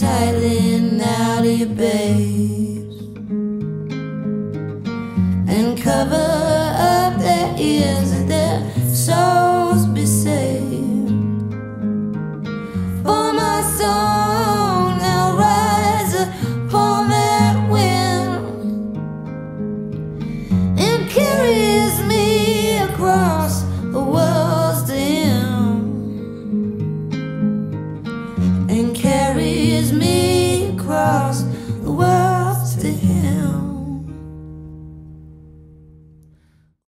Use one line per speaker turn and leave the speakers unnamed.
tightly, naughty babes, and cover up their ears and their souls